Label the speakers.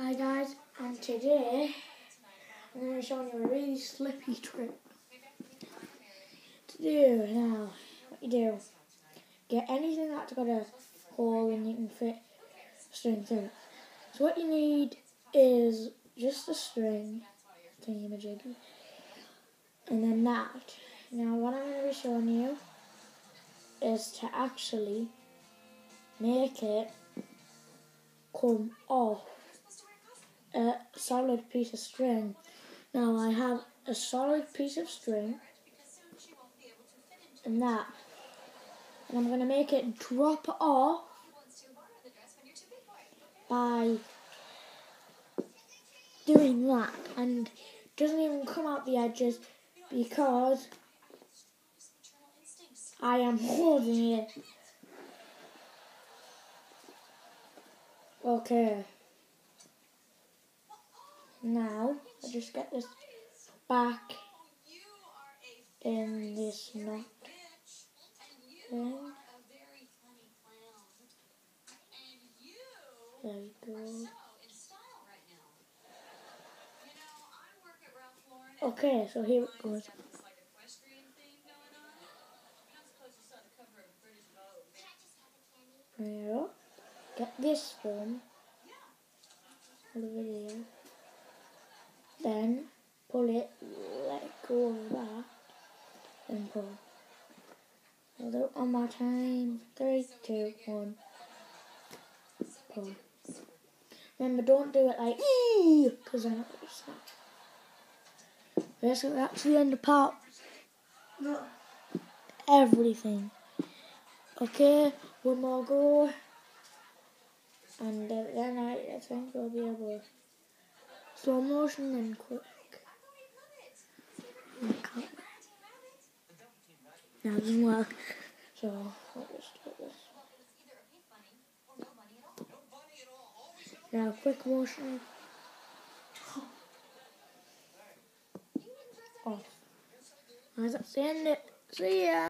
Speaker 1: Hi guys, and today I'm going to be showing you a really slippy trick. To do now, what you do, get anything that's got a hole and you can fit string through it. So what you need is just a string, thingy-majiggy, and then that. Now what I'm going to be showing you is to actually make it come off a solid piece of string. Now I have a solid piece of string and that and I'm going to make it drop off by doing that and doesn't even come out the edges because I am holding it. Okay. Now, I just get this back in this knot thing. There we go. Okay, so here it goes. Yeah. Get this one of video. Then pull it, let go of that, and pull. It one more time. Three, two, one. Pull. Remember, don't do it like because then it'll snap. That's the end of part. Not everything. Okay, one more go. And then I, I think we'll be able to slow motion and quick. Now doesn't work. So I'll just do this. Now quick motion. As that's the end it. See ya.